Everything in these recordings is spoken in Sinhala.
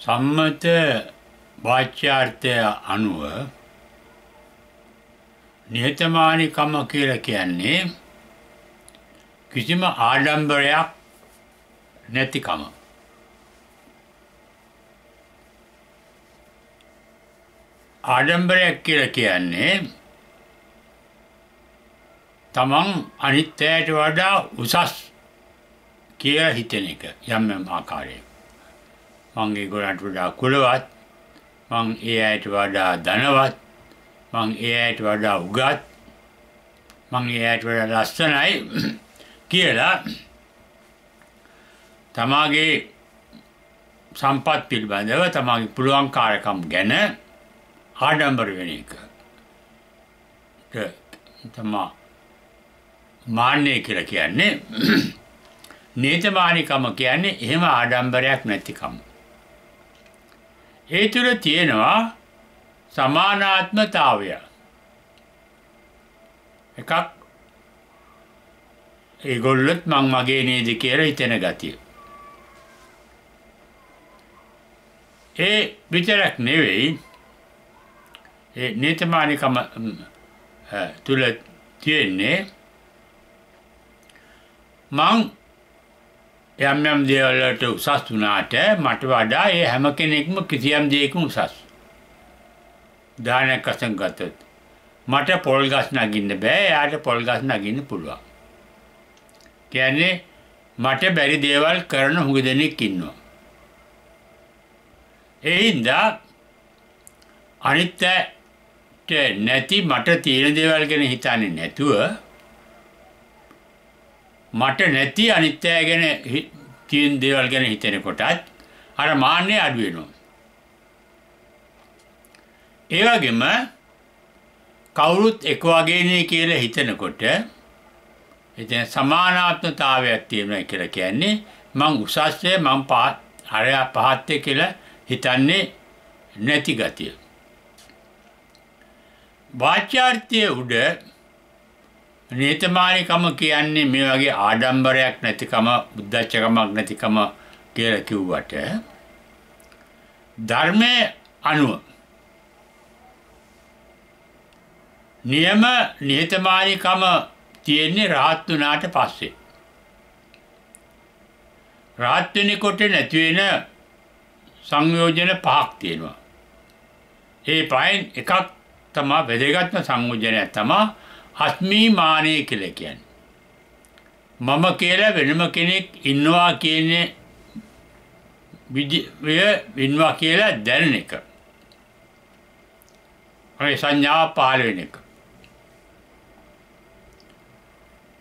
සම්මත වාච්‍යාර්ථය අනුව නිහතමානිකම කියලා කියන්නේ කිසිම ආඩම්බරයක් නැතිකම. ආඩම්බරයක් කියලා කියන්නේ තමන් අනිත් අයට වඩා උසස් කියලා හිතන එක යම් යම් ආකාරයක. මං ඒගොල්ලන්ට වඩා කුලවත් මං ඒ අයට වඩා ධනවත් මං ඒ අයට වඩා උගත් මං ඒ අයට වඩා ලස්සනයි කියලා තමාගේ සම්පත් පිළිබඳව තමාගේ පුළුවන්කාරකම් ගැන ආඩම්බර වෙන එක. තමා මාන්‍යය කියලා කියන්නේ නේතමානිකම කියන්නේ එහෙම ආඩම්බරයක් නැතිකම. ඒ තුළ තියෙනවා සමානාත්මතාවය. එකක් ඒගොල්ලොත් මං මගේ නේද කියලා හිතෙන ගතිය. ඒ විතරක් නෙවෙයි ඒ නේතමානිකම තුළ තියෙන්නේ මං යම් යම් දේවල්වලට උසස් වුණාට මට වඩා ඒ හැම කෙනෙක්ම කිසියම් දෙයකින් උසස්. උදාහරණයක් වශයෙන් ගත්තොත් මට පොල් ගස් නගින්න බෑ එයාට පොල් ගස් නගින්න පුළුවන්. කියන්නේ මට බැරි දේවල් කරන හුඟ දෙනෙක් ඉන්නවා. ඒ හින්දා අනිත්ට නැති මට තියෙන දේවල් ගැන හිතන්නේ නැතුව මට නැති අනිත්‍යය ගැන තියෙන දේවල් ගැන හිතෙනකොටත් අර මාන්නය අඩු වෙනවා. ඒ වගේම කවුරුත් එක වගේනේ කියලා හිතනකොට එතන සමානාත්මතාවයක් තියෙනවා කියලා කියන්නේ මං උසස්සේ මං පහත් අරයා පහත්ය කියලා හිතන්නේ නැති ගතිය. වාචාර්ථය උඩ නේතමානිකම කියන්නේ මේ වගේ ආඩම්බරයක් නැතිකම බුද්ධච්චකමක් නැතිකම කියලා කිව්වට ධර්මය අනුව නියම නිහතමානිකම තියෙන්නේ රාහත් වුණාට පස්සේ. රාහත් වෙනකොට නැති වෙන සංයෝජන පහක් තියෙනවා. ඒ පහෙන් එකක් තමයි වැදගත්ම සංයෝජනයක් තමයි අස්මිමානය කියලා කියන්නේ. මම කියලා වෙනම කෙනෙක් ඉන්නවා කියන්නේ විදිය ඉන්නවා කියලා දැනෙන එක. ඔය සංඥාව පහළ වෙන එක.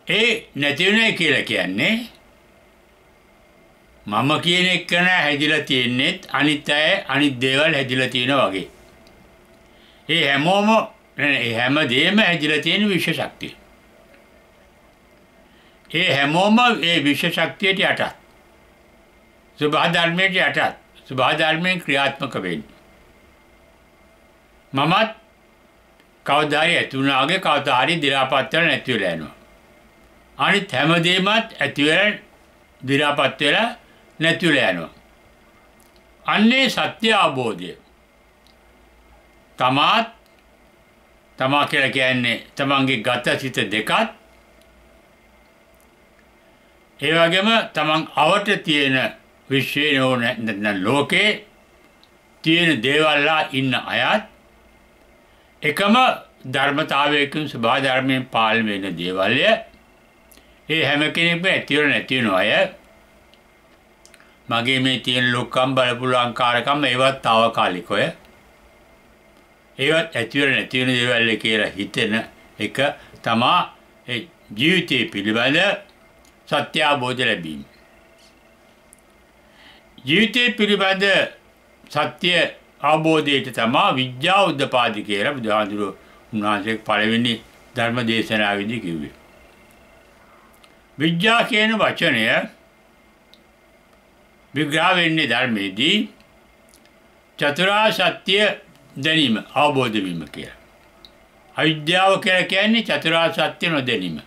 ඒ නැතිවුණේ කියලා කියන්නේ මම කියන එක්කන හැදිලා තියෙන්නේත් අනිත් අය අනිත් දේවල් හැදිලා තියෙන වගේ. ඒ හැමෝම ඒ හැම දේම හැදිලා තියෙන විශ්ව ශක්තිය. ඒ හැමෝම ඒ විශ්ව ශක්තියට යටත්. සුභා ධර්මයට යටත්. සුභා ධර්මයෙන් ක්‍රියාත්මක වෙන්නේ. මමත් කවදාරි ඇතුණාගේ කවදාරි දිරාපත් වෙලා නැති වෙලා යනවා. අනිත් හැමදේමත් ඇති වෙලා දිරාපත් වෙලා නැති වෙලා යනවා. අන්නේ සත්‍ය අවබෝධය. තමාත් තමා කියලා කියන්නේ තමන්ගේ ගත සිත දෙකත් ඒ වගේම තමන් අවට තියෙන විශ්වයේ නෝන ලෝකේ තියෙන දේවල්ලා ඉන්න අයත් එකම ධර්මතාවයකින් ස්වභාව ධර්මයෙන් පාලනය වෙන දේවල්ය ඒ හැම කෙනෙක්ම ඇතිවර නැතිවෙන අය. මගේ මේ තියෙන ලොක්කම් බලපුලංකාරකම් ඒවත් තාවකාලිකොය ඒවත් ඇතිවර නැතිවෙන දේවල්ල කියලා හිතෙන එක තමා ජීවිතය පිළිබඳ සත්‍යාබෝධ ලැබීම. ජීවිතය පිළිබඳ සත්‍ය අවබෝධයට තමා විද්‍යා උද්දපාදි කියලා බුදුහාඳුරු උන්වහන්සේ පළවෙනි ධර්ම දේශනාවේදී කිව්වේ. විද්‍යා කියන වචනය විග්‍රහ වෙන්නේ ධර්මයේදී චතුරාර්ය සත්‍ය දැනීම අවබෝධ වීම කියලා. අවිද්‍යාව කියලා කියන්නේ චතුරාර්ය සත්‍ය නොදැනීම.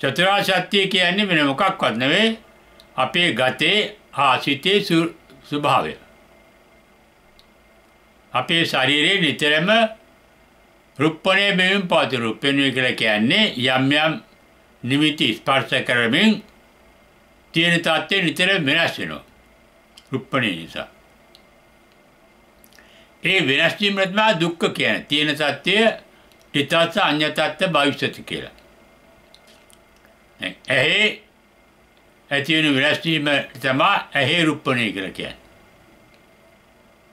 චතුරාර්ය සත්‍ය කියන්නේ වෙන මොකක්වත් නෙවෙයි අපේ ගතේ හා සිතේ ස්වභාවය. අපේ ශරීරයේ නිතරම රුප්පණය බැවින් පවති රුප්පණය කියලා කියන්නේ යම් යම් නිමිති ස්පර්ශ කරමින් තියෙන තත්ත්වය නිතර වෙනස් වෙනවා. රුප්පණය නිසා. ඒ වෙනස් වීම තමයි දුක්ඛ කියන්නේ. තියෙන තත්ත්වය තිතස්ස අඤ්ඤතත්ත්ව භවිෂ්‍යති කියලා. ඇහි ඇති වෙන වෙනස් වීම තමයි ඇහි රුප්පණය කියලා කියන්නේ.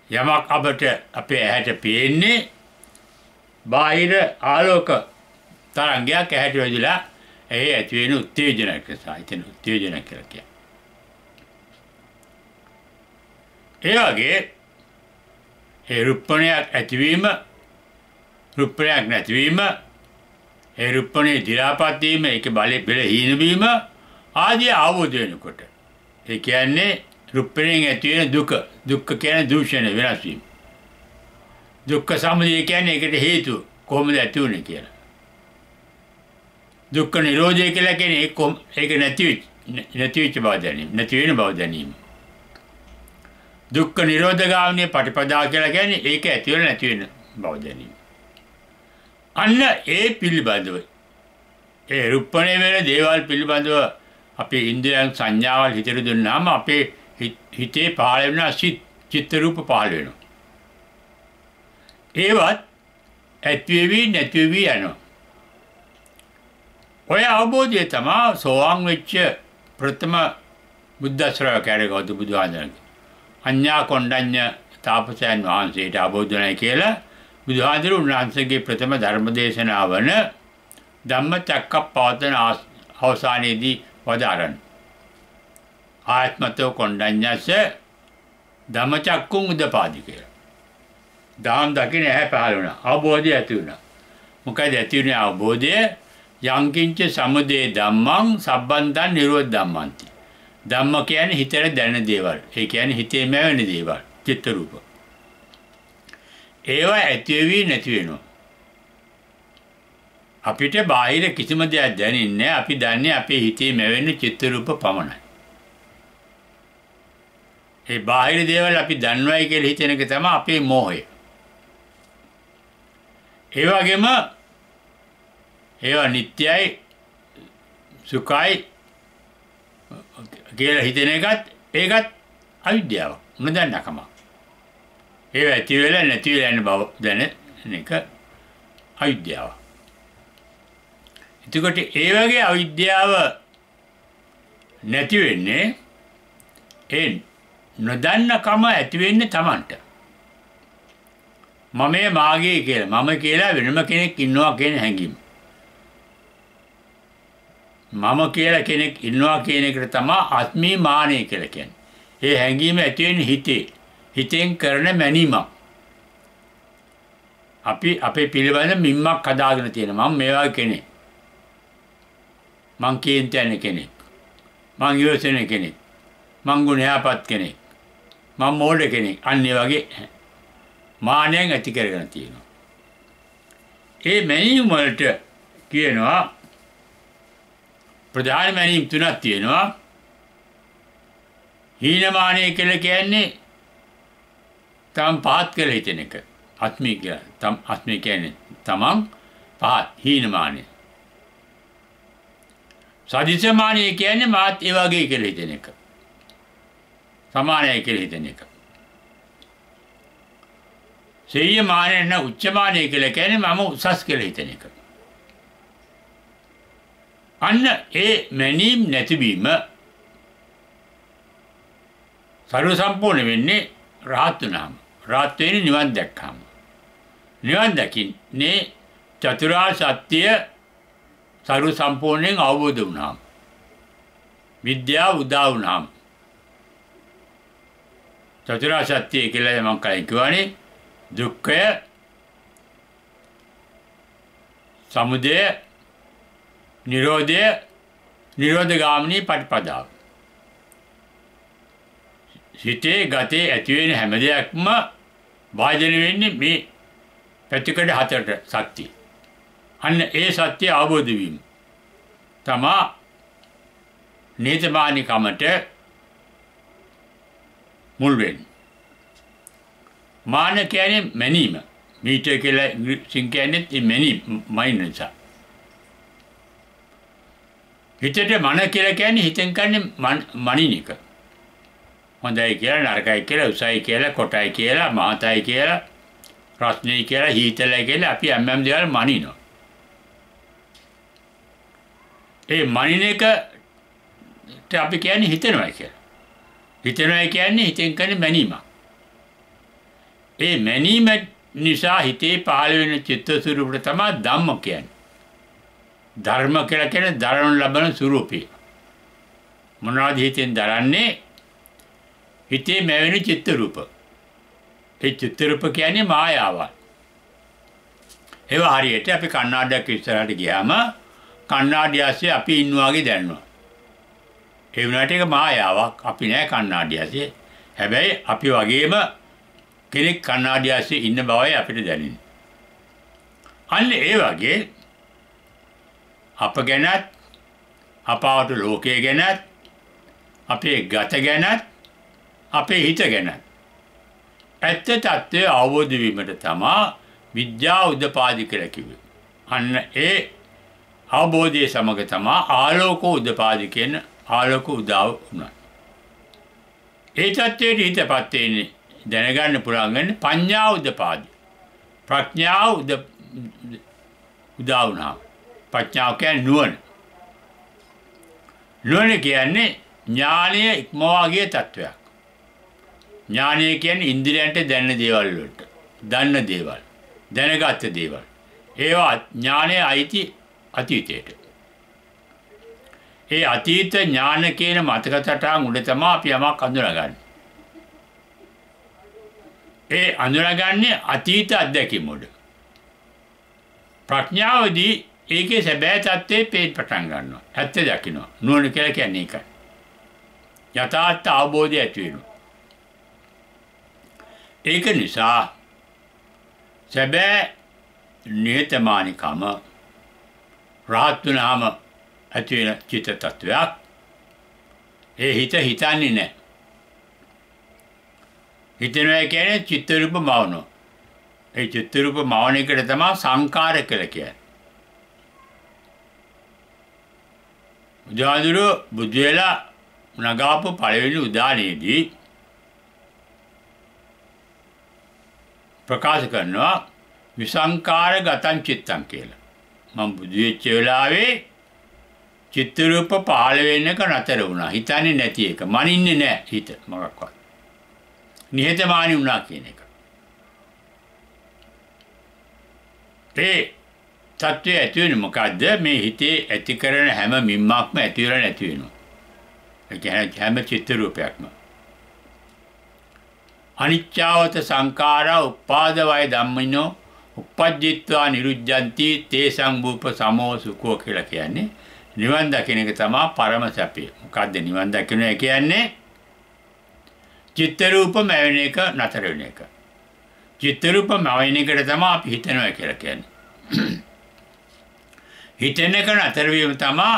යමක් අපට අපේ ඇහැට පේන්නේ බාහිර ආලෝක තරංගයක් ඇහැට වැදිලා ඇහි ඇති වෙන උත්තේජනයක් නිසා හිතෙන උත්තේජනයක් කියලා කියන්නේ. ඒ වගේ ඒ රුප්පණයක් ඇතිවීම රුප්පණයක් නැතිවීම ඒ රුප්පණේ දිරාපත් වීම ඒක බලේ බෙල හීන වීම ආදී අවබෝධ වෙනකොට. ඒ කියන්නේ රුප්පණයෙන් ඇති වෙන දුක. දුක්ඛ කියන්නේ දූෂණ වෙනස් වීම. දුක්ඛ සමුදය කියන්නේ ඒකට හේතු කොහොමද ඇති වුනේ කියලා. දුක්ඛ නිරෝධය කියලා කියන්නේ ඒක නැති නැති වෙච්ච බව දැනීම. නැති වෙන බව දැනීම. දුක්ඛ නිරෝධ ගාමිනී පටිපදා කියලා කියන්නේ ඒක ඇති වෙන නැති වෙන බව දැනීම අන්න ඒ පිළිබඳව ඒ රුප්පණේ වෙන දේවල් පිළිබඳව අපේ ඉන්ද්‍රයන් සංඥාවල් හිතට දුන්නාම අපේ හිතේ පහළ වෙන සිත් චිත්ත රූප පහළ වෙනවා. ඒවත් ඇතිවෙවි නැතිවෙවි යනවා. ඔය අවබෝධය තමයි සෝවාන් වෙච්ච ප්‍රථම බුද්ධ ශ්‍රාවකයාගේ ගෞතම බුදුහාමුදුරන්ගේ. අඤ්ඤා කොණ්ඩඤ්ඤ තාපසයන් වහන්සේට අවබෝධනයි කියලා බුදුහාඳුරු උන්වහන්සේගේ ප්‍රථම ධර්ම දේශනාව වන ධම්මචක්කප්පවත්තන අවසානයේදී වදාරන ආත්මතෝ කොණ්ඩඤ්ඤස්ස ධම්මචක්කුම් උදපාදි කියලා. දාම් දකින්න ඇහැ පහළ වුණා. අවබෝධය ඇති වුණා. මොකද ඇති වුණේ අවබෝධය යංකින්ච සමුදේ ධම්මං සබ්බන්තං නිරෝධ ධම්මන්ති. ධම්ම කියන්නේ හිතේ දැනෙන දේවල්. ඒ කියන්නේ හිතේ මැවෙන දේවල්. චිත්ත රූප. ඒවා ඇතිවෙවි නැති වෙනවා. අපිට බාහිර කිසිම දෙයක් දැනෙන්නේ අපි දන්නේ අපේ හිතේ මැවෙන චිත්ත රූප පමණයි. ඒ බාහිර දේවල් අපි දන්නවයි කියලා හිතන එක තමයි අපේ මෝහය. ඒ වගේම ඒවා නිට්ටයයි සුඛයි කියලා හිතන එකත් ඒකත් අවිද්‍යාව. නොදන්නකමක්. ඒ ඇති වෙලා නැති වෙලා යන බව දැන එක අවිද්‍යාව. එතකොට ඒ වගේ අවිද්‍යාව නැති වෙන්නේ ඒ නොදන්නකම ඇති වෙන්නේ Tamanට. මමේ මාගේ කියලා මම කියලා වෙනම කෙනෙක් ඉන්නවා කියන හැඟීම. මම කියලා කෙනෙක් ඉන්නවා කියන එකට තමයි ආත්මී මානය කියලා කියන්නේ. ඒ හැඟීම ඇති වෙන්නේ හිතේ. හිතෙන් කරන මැනීමක්. අපි අපේ පිළිබඳ මිම්මක් හදාගෙන තියෙන මම මේ වගේ කෙනෙක්. මං කේන්ති යන කෙනෙක්. මං ඉවසන කෙනෙක්. මං ගුණයාපත් කෙනෙක්. මං මෝඩ කෙනෙක්. අන්න ඒ වගේ මානයෙන් ඇති කරගෙන තියෙනවා. ඒ මැනීම් වලට කියනවා ප්‍රධාන මැනීම් තුනක් තියෙනවා. හීනමානය කියලා කියන්නේ තම පහත් කළ හිතෙන එක. ආත්මී කියලා. තම ආත්මී කියන්නේ තමන් පහත් හීනමානය. සදිසමානය කියන්නේ මාත් ඒ වගේ කියලා හිතෙන එක. සමානයි කියලා හිතෙන එක. සෙය්‍ය මානය නැ උච්චමානය කියලා කියන්නේ මම උසස් කියලා හිතෙන එක. අන්න ඒ මැනීම් නැතිවීම සර්ව සම්පූර්ණ වෙන්නේ රාහත් වුණාම. රාත් වෙන්නේ නිවන් දැක්කම. නිවන් දකින්නේ චතුරාර්ය සත්‍ය සර්ව සම්පූර්ණයෙන් අවබෝධ වුණාම. විද්‍යාව උදා වුණාම. චතුරාර්ය සත්‍ය කියලා මම කලින් කිව්වනේ දුක්ඛය සමුදය නිරෝධය නිරෝධ ගාමිනී පටිපදාව. හිතේ ගතේ ඇති වෙන හැම දෙයක්ම වාජන වෙන්නේ මේ පැතිකඩ හතරට ශක්තිය. අන්න ඒ සත්‍ය අවබෝධ වීම. තමා නේතමානිකමට මුල් වෙන්නේ. මාන කියන්නේ මැනීම. මීටර් කියලා ඉංග්‍රීසියෙන් කියන්නේ ඒ මැනීම මයින් නිසා. හිතට මන කියලා කියන්නේ හිතෙන් කන්නේ මනින එක. හොඳයි කියලා නරකයි කියලා උසයි කියලා කොටයි කියලා මහතයි කියලා ප්‍රශ්නයි කියලා හීතලයි කියලා අපි හැමෝම දේවල් මනිනවා. ඒ මනින එකට අපි කියන්නේ හිතනවා කියලා. හිතනවා කියන්නේ හිතෙන් කරන මැනීමක්. ඒ මැනීම නිසා හිතේ පහළ වෙන චිත්ත ස්වරූපට තමයි ධම්ම කියන්නේ. ධර්ම කියලා කියන්නේ දරනු ලබන ස්වරූපය. මොනවද හිතෙන් දරන්නේ? හිතේ මැවෙන චිත්ත රූප. ඒ චිත්ත රූප කියන්නේ මායාවක්. ඒවා හරියට අපි කණ්ණාඩියක් ඉස්සරහට ගියාම කණ්ණාඩිය ඇස්සේ අපි ඉන්නවාගේ දැනෙනවා. ඒ වුණාට ඒක මායාවක්. අපි නෑ කණ්ණාඩිය ඇස්සේ. හැබැයි අපි වගේම කෙනෙක් කණ්ණාඩිය ඇස්සේ ඉන්න බවයි අපිට දැනෙන්නේ. අන්න ඒ වගේ අප ගැනත් අපාවට ලෝකය ගැනත් අපේ ගත ගැනත් අපේ හිත ගැනත් ඇත්ත තත්ත්වය අවබෝධ වීමට තමා විද්‍යා උදපාදි කියලා කිව්වේ. අන්න ඒ අවබෝධය සමග තමා ආලෝක උදපාදි කියන ආලෝක උදාව වුණා. ඒ තත්ත්වයට හිතපත් වෙන්නේ දැනගන්න පුළුවන් වෙන්නේ පඤ්ඤා උදපාදි. ප්‍රඥාව උද උදා වුණා. ප්‍රඥාව කියන්නේ නුවණ. නුවණ කියන්නේ ඥානය ඉක්මවා ගිය තත්වයක්. ඥානය කියන්නේ ඉන්ද්‍රියන්ට දැනෙන දේවල් වලට. දන්න දේවල්. දැනගත් දේවල්. ඒවා ඥානයේ අයිති අතීතයට. ඒ අතීත ඥාන කියන මතක තටාන් උඩ තමයි අපි යමක් අඳුනගන්නේ. ඒ අඳුනගන්නේ අතීත අත්දැකීම් උඩ. ප්‍රඥාවදී ඒකේ සැබෑ තත්ත්වේ පේන්න පටන් ගන්නවා. ඇත්ත දකින්නවා. නුවණ කියලා කියන්නේ ඒකයි. යථාර්ථ අවබෝධය ඇති වෙනවා. ඒක නිසා සැබෑ නිහතමානිකම රහත් වුණාම ඇති වෙන චිත්ත තත්වයක්. ඒ හිත හිතන්නේ නැහැ. හිතනවා කියන්නේ චිත්ත රූප මවනවා. ඒ චිත්ත රූප මවන එකට තමයි සංකාර කියලා කියන්නේ. බුදුහාඳුරු බුදු වෙලා නගාපු පළවෙනි උදානයේදී ප්‍රකාශ කරනවා විසංකාර ගතං චිත්තං කියලා. මම බුදු වෙච්ච වෙලාවේ චිත්ත රූප පහළ වෙන්න එක නතර වුණා. හිතන්නේ නැති එක. මනින්නේ නැහැ හිත මොකක්වත්. නිහතමානී වුණා කියන එක. ඒ තත්ත්වය ඇති වෙන්නේ මොකද්ද? මේ හිතේ ඇති කරන හැම මිම්මක්ම ඇති වෙලා නැති වෙනවා. ඒ කියන්නේ හැම චිත්ත රූපයක්ම. අනිච්චාවත සංඛාරා උපාදවය ධම්මිනෝ උපජ්ජිත්වා නිරුද්ධಂತಿ තේසං භූප සමෝ සුඛෝ කියලා කියන්නේ නිවන් දකින්න එක තමයි පරම සැපය. මොකද්ද නිවන් දකින්න කියන්නේ? චිත්ත රූප මැවෙන එක නතර වෙන එක. චිත්ත රූප මැවෙන එකට තමයි අපි හිතනවා කියලා කියන්නේ. හිතෙන එක නතර වීම තමයි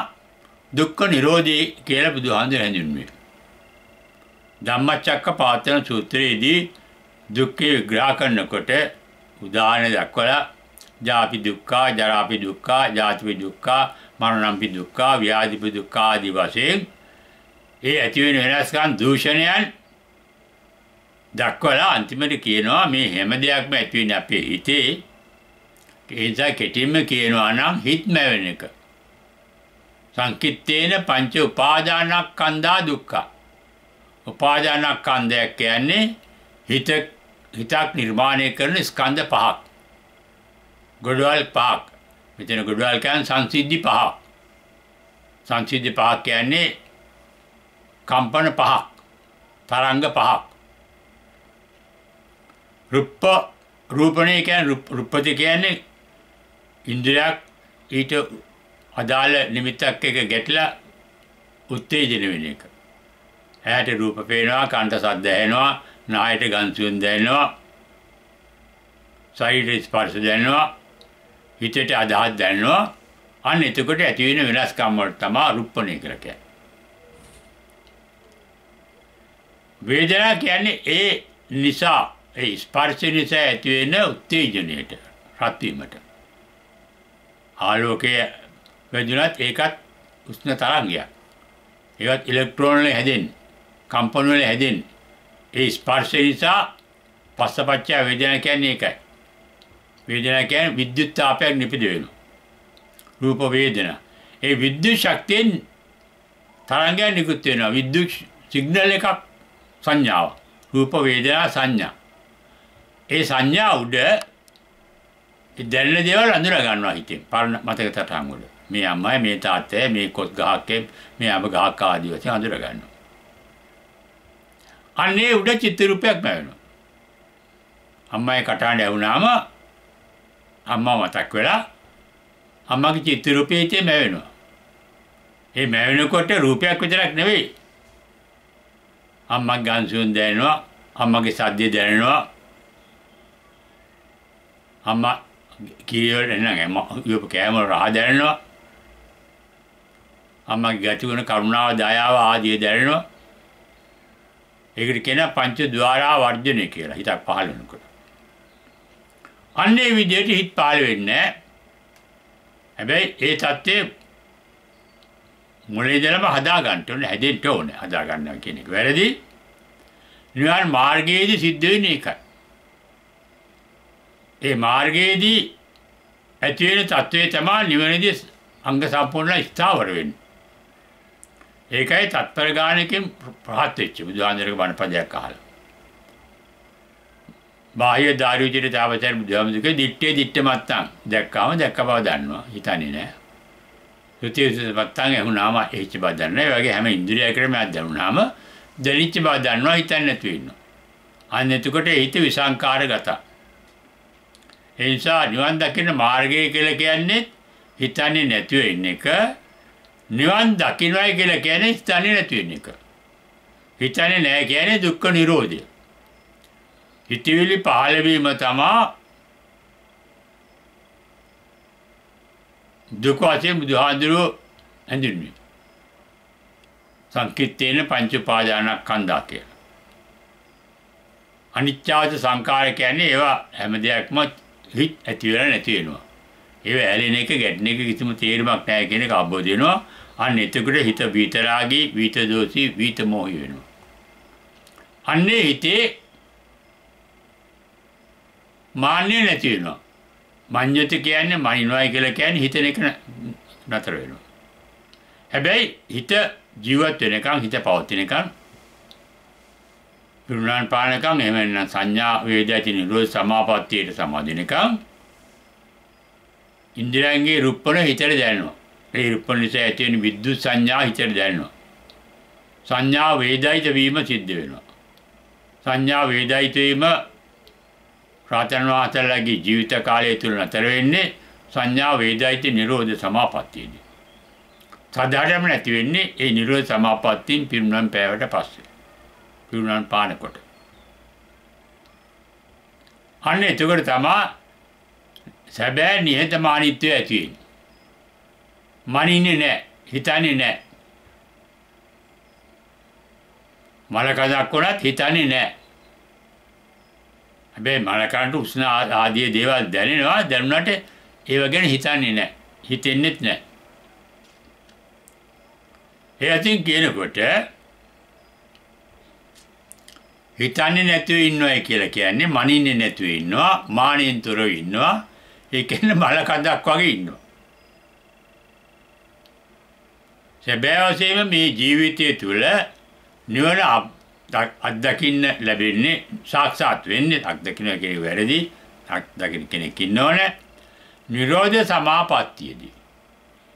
දුක්ඛ නිරෝධී කියලා බුදුහාමුදුර හැඳින්වුවේ. ධම්මචක්ක පාතන සූත්‍රයේදී දුක්ඛ විග්‍රහ කරනකොට උදාහරණ දක්වලා ජාපි දුක්ඛා ජරාපි දුක්ඛා ජාතිපි දුක්ඛා මරණම්පි දුක්ඛා ව්‍යාධිපි දුක්ඛා ආදී වශයෙන් ඒ ඇති වෙන වෙනස්කම් දූෂණයන් දක්වලා අන්තිමට කියනවා මේ හැම දෙයක්ම ඇති වෙන්නේ අපේ හිතේ ඒ නිසා කෙටින්ම කියනවා නම් හිත්ම වෙන එක. සංකිට්ඨේන පංච උපාදානස්කන්ධා දුක්ඛ. උපාදානස්කන්ධයක් කියන්නේ හිත හිතක් නිර්මාණය කරන ස්කන්ධ පහක්. ගොඩවල් පහක්. මෙතන ගොඩවල් කියන්නේ සංසිද්ධි පහක්. සංසිද්ධි පහක් කියන්නේ කම්පන පහක්. තරංග පහක්. රුප්ප රූපණය කියන්නේ රුප්පති කියන්නේ ඉන්ද්‍රියක් ඊට අදාළ නිමිත්තක් එක ගැටලා උත්තේජන වෙන එක. ඇහැට රූප පේනවා, කන්ට සද්ද ඇහෙනවා, නායට ගන්සුන් දැනෙනවා, ශරීරේ ස්පර්ශ දැනෙනවා, හිතට අදහස් දැනෙනවා. අන්න එතකොට ඇති වෙන වෙනස්කම් වලට තමයි රුප්පණය කියලා කියන්නේ. වේදනා කියන්නේ ඒ නිසා ඒ ස්පර්ශ නිසා ඇති වෙන උත්තේජනයට රත් වීමට. ආලෝකයේ වැදුනත් ඒකත් උෂ්ණ තරංගයක්. ඒවත් ඉලෙක්ට්‍රෝන වල හැදෙන්නේ. කම්පන වල හැදෙන්නේ. ඒ ස්පර්ශ නිසා පස්සපච්චය වේදනා කියන්නේ ඒකයි. වේදනා කියන්නේ විද්‍යුත් තාපයක් නිපද වෙනවා. රූප වේදනා. ඒ විද්‍යුත් ශක්තියෙන් තරංගයක් නිකුත් වෙනවා. විද්‍යුත් සිග්නල් එකක් සංඥාව. රූප වේදනා සංඥා. ඒ සංඥා උඩ දැනෙන දේවල් අඳුර ගන්නවා හිතෙන්. පරණ මතක තටහන් වල. මේ අම්මයි මේ තාත්තයි මේ කොස් ගහක් මේ අඹ ගහක් ආදී වශයෙන් අඳුර ගන්නවා. අන්නේ උඩ චිත්‍ර රූපයක් බැවෙනවා. අම්මයි කටහඬ ඇහුණාම අම්මා මතක් වෙලා අම්මගේ චිත්‍ර රූපේ හිතේ මැවෙනවා. ඒ මැවෙනකොට රූපයක් විතරක් නෙවෙයි. අම්මගේ ගන්සුන් දැනෙනවා, අම්මගේ සද්දය දැනෙනවා. අම්මා කීවට එන්න යපු කෑම රහ දැනෙනවා. අම්මගේ ගැති වෙන කරුණාව දයාව ආදිය දැනෙනවා. ඒකට කියන පංච ద్వාරා වර්ජනය කියලා. හිතක් පහළ වෙනකොට. අන්නේ විදිහට හිත පහළ වෙන්නේ හැබැයි ඒ தත්ත්වයේ මුලින්දලම හදා ගන්න ඕනේ හැදෙන්න ඕනේ. හදා ගන්නවා කියන එක වැරදි. නිවන මාර්ගයේදී සිද්ධ වෙන්නේ ඒකයි ඒ මාර්ගයේදී ඇති වෙන தત્ත්වය තමයි නිවනේදී අංග සම්පූර්ණ ස්ථාවර වෙන්නේ ඒකයි තත්පර ගානකින් පහත් වෙච්ච බුදුහාඳුරගේ බණපදයක් අහලා. බාහ්‍ය දාරුචිත තාවචර බුදුහාමුදුරගේ දිත්තේ දිත්ත මත්තන් දැක්කාම දැක්ක බව දන්නවා හිතන්නේ නෑ. සුතිය මත්තන් එහුණාම එහිච්ච බව දන්නවා. ඒ වගේ හැම ඉන්ද්‍රියයකටම දැනුණාම දැනිච්ච බව දන්නවා හිතන්නේ නැතු වෙනවා. අන්න එතකොට හිත විසංකාරගත. ඒ නිසා නිවන් දකින්න මාර්ගය කියලා කියන්නේ හිතන්නේ නැතුව ඉන්න එක නිවන් දකින්නයි කියලා කියන්නේ හිතන්නේ නැති වෙන එක. හිතන්නේ නැහැ කියන්නේ දුක්ඛ නිරෝධය. හිතවිලි පහළ වීම තමයි දුක වශයෙන් බුදුහාඳුරෝ ඇඳුන්නේ. සංකිට්ඨේන පංච උපාදානස්කන්ධා කියලා. අනිත්‍යවද සංකාර කියන්නේ ඒවා හැම දෙයක්ම හිත් ඇති වෙලා නැති වෙනවා. ඒව ඇලෙන එක ගැටෙන එක කිසිම තේරුමක් නැහැ කියන එක අවබෝධ වෙනවා. අන්න එතකොට හිත විතරාගී, විත දෝෂී, විත මොහි වෙනවා. අන්නේ හිතේ මාන්නය නැති වෙනවා. මඤ්ඤති කියන්නේ මනිනවයි කියලා කියන්නේ හිතන එක නතර වෙනවා. හැබැයි හිත ජීවත් වෙනකන් හිත පවතිනකන් පිරුණාන් පානකම් එහෙම නැත්නම් සංඥා වේදයති නිරෝධ සමාපත්තියට සමාදිනකම් ඉන්ද්‍රයන්ගේ රුප්පණ හිතට දැනෙනවා. ඒ රුප්පණ නිසා ඇති වෙන විද්‍යුත් සංඥා හිතට දැනෙනවා. සංඥා වේදයිත වීම සිද්ධ වෙනවා. සංඥා වේදයිත වීම රාතන වාතලගේ ජීවිත කාලය තුල නතර වෙන්නේ සංඥා වේදයිත නිරෝධ සමාපත්තියේදී. සාධාරණම නැති වෙන්නේ ඒ නිරෝධ සමාපත්තියෙන් පිරුණම් පෑවට පස්සේ. පිරුණම් පානකොට. අන්න එතකොට තමයි සැබෑ නිහතමානීත්වය ඇති වෙන්නේ. මනින්නේ නැහැ, හිතන්නේ නැහැ. මලකඳක් වුණත් හිතන්නේ නැහැ. හැබැයි මලකඳට උෂ්ණ ආදී දේවල් දැනෙනවා දැනුණාට ඒව ගැන හිතන්නේ නැහැ. හිතෙන්නෙත් නැහැ. ඒ අතින් කියනකොට හිතන්නේ නැතුව ඉන්නවයි කියලා කියන්නේ මනින්නේ නැතුව ඉන්නවා මානෙන් තොරව ඉන්නවා ඒ කියන්නේ මල කඳක් වගේ ඉන්නවා. සැබෑ වශයෙන්ම මේ ජීවිතය තුළ නිවන අත්දකින්න ලැබෙන්නේ සාක්ෂාත් වෙන්නේ අත්දකින්න කෙනෙක් වැරදි අත්දකින්න කෙනෙක් ඉන්නවනේ නිරෝධ සමාපත්තියේදී.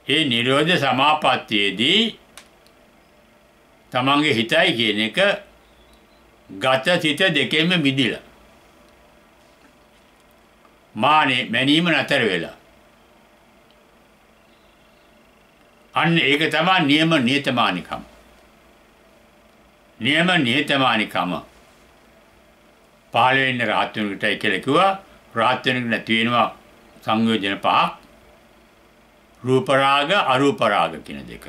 ඒ නිරෝධ සමාපත්තියේදී තමන්ගේ හිතයි කියන එක ගත සිත දෙකෙන්ම මිදිලා. මානේ මැනීම නතර වෙලා. අන්න ඒක තමයි නියම නියතමානිකම. නියම නියතමානිකම. පහළ වෙන්න රාත් වෙනකටයි කියලා කිව්වා. රාත් වෙනකට නැති වෙනවා සංයෝජන පහක්. රූප රාග අරූප රාග කියන දෙක.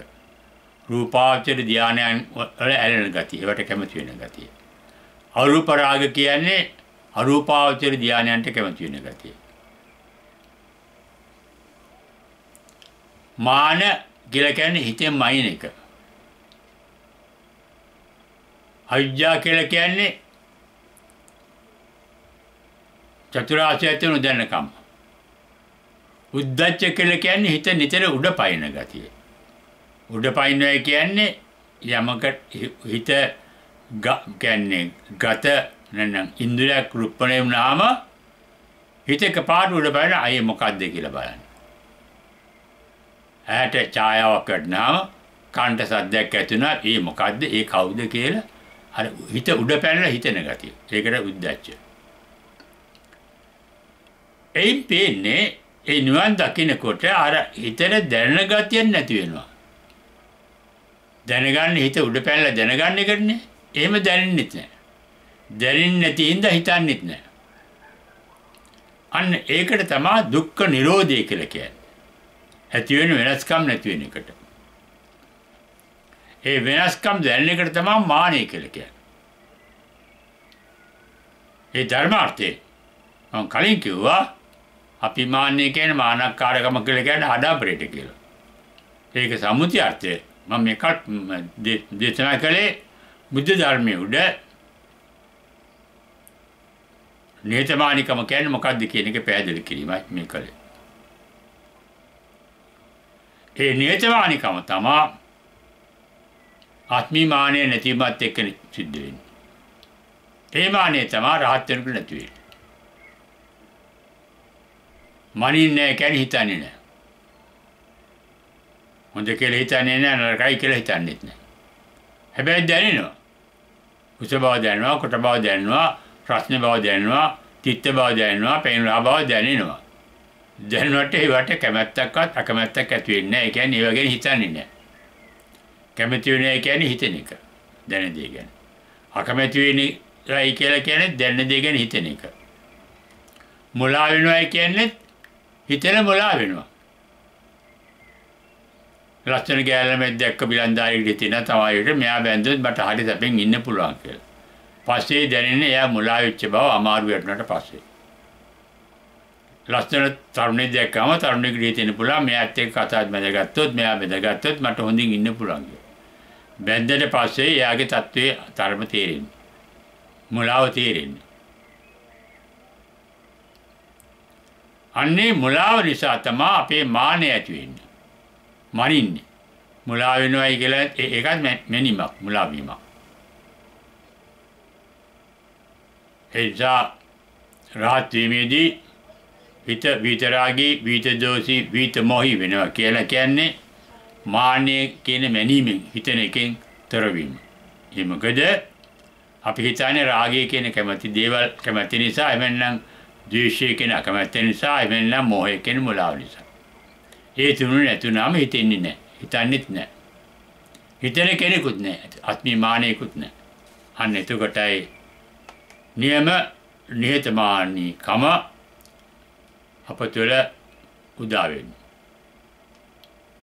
රූපාවචර ධානයන් වල ඇලෙන ගතිය ඒවට කැමති වෙන ගතිය. අරූප රාග කියන්නේ අරූපාවචර ධානයන්ට කැමති වෙන ගතිය. මාන කියලා කියන්නේ හිතෙන් මයින් එක. අවිජ්ජා කියලා කියන්නේ චතුරාර්ය සත්‍ය නොදන්නකම. උද්දච්ච කියලා කියන්නේ හිත නිතර උඩ පයින් ගතිය. උඩ පයින්නවා කියන්නේ යමකට හිත කියන්නේ ගත නැත්නම් ඉන්ද්‍රියක් රුප්පණය වුණාම හිත එකපාරට උඩ පයින් අය මොකද්ද කියලා බලන්න. ඇහැට ඡායාවක් වටනාම කන්ට සද්දයක් ඇති වුණා ඒ මොකද්ද ඒ කවුද කියලා අර හිත උඩ පැනලා හිතන ගතිය. ඒකට උද්දච්ච. එයින් පේන්නේ ඒ නිවන් දකින්නකොට අර හිතට දැනන ගතියක් නැති වෙනවා. දැනගන්න හිත උඩ පැනලා දැනගන්න එකනේ. එහෙම දැනෙන්නෙත් නැහැ. දැනෙන්නේ නැති හින්දා හිතන්නෙත් නැහැ. අන්න ඒකට තමයි දුක්ඛ නිරෝධය කියලා කියන්නේ. ඇති වෙන වෙනස්කම් නැති වෙන එකට. ඒ වෙනස්කම් දැනෙන එකට තමයි මානෙ කියලා කියන්නේ. ඒ ධර්මාර්ථය මම කලින් කිව්වා අපි මාන්නේ කියන මානක්කාරකම කියලා කියන්නේ ආඩම්බරයට කියලා. ඒක සම්මුති අර්ථය. මම මේක දේශනා කළේ බුද්ධ ධර්මයේ උඩ නිහතමානිකම කියන්නේ මොකක්ද කියන එක පැහැදිලි කිරීමයි මේ කළේ. ඒ නිහතමානිකම තමයි ආත්මීමානය නැතිවීමත් එක්ක සිද්ධ වෙන්නේ. ඒ මානෙ තමයි රහත් වෙනකොට නැති වෙන්නේ. මනින්නේ නැහැ කියන්නේ හිතන්නේ නැහැ. හොඳ කියලා හිතන්නේ නැහැ නරකයි කියලා හිතන්නේත් නැහැ. හැබැයි දැනෙනවා. කුස බව දැනෙනවා, කොට බව දැනෙනවා, ප්‍රශ්න බව දැනෙනවා, තිත්ත බව දැනෙනවා, පේනවා බව දැනෙනවා. දැනුවට ඒවට කැමැත්තක්වත් අකමැත්තක් ඇති වෙන්නේ නැහැ. ඒ කියන්නේ ඒව ගැන හිතන්නේ නැහැ. කැමැති වෙන්නේ කියන්නේ හිතන එක. දැන දේ ගැන. අකමැති වෙන්නේ කියලා කියන්නේ දැන දේ ගැන හිතන එක. මුලා වෙනවා කියන්නේ හිතෙන මුලා වෙනවා. ලස්සන ගෑල්ලමෙක් දැක්ක බිලන්දාරියෙක් හිටිනා තමයි මෙයා බැන්දොත් මට හරි සැපෙන් ඉන්න පුළුවන් කියලා. පස්සේ දැනෙන්නේ එයා මුලා වෙච්ච බව අමාරු වෙනට පස්සේ. ලස්සන තරුණයෙක් දැක්කම තරුණයෙකුට හිතෙන්න පුළුවන් මෙයාත් එක්ක කතාත් බැඳගත්තොත් මෙයා බැඳගත්තොත් මට හොඳින් ඉන්න පුළුවන් කියලා. බැන්දට පස්සේ එයාගේ තත්ත්වයේ තරම තේරෙන්නේ. මුලාව තේරෙන්නේ. අන්නේ මුලාව නිසා තමයි අපේ මානය ඇති වෙන්නේ. මනින්නේ. මුලා වෙනවයි කියලා ඒකත් මැනීමක් මුලා වීමක්. එනිසා රාත් වීමේදී හිත විතරාගී විතදෝසී විත මොහි වෙනවා කියලා කියන්නේ මාන්නේ කියන මැනීමෙන් හිතන එකෙන් තොරවීම. ඒ මොකද අපි හිතන්නේ රාගය කියන කැමැති දේවල් කැමැති නිසා එමෙන්නම් ද්වේෂය කියන අකමැත්ත නිසා එමෙන්නම් මෝහය කියන මුලාව නිසා. ඒ තුන නැතුනම හිතෙන්නේ නැහැ. හිතන්නෙත් නැහැ. හිතන කෙනෙකුත් නැහැ. අත්මිමානයකුත් නැහැ. අන්න එතකොටයි නියම නිහතමානී කම අප තුළ උදා වෙන්නේ.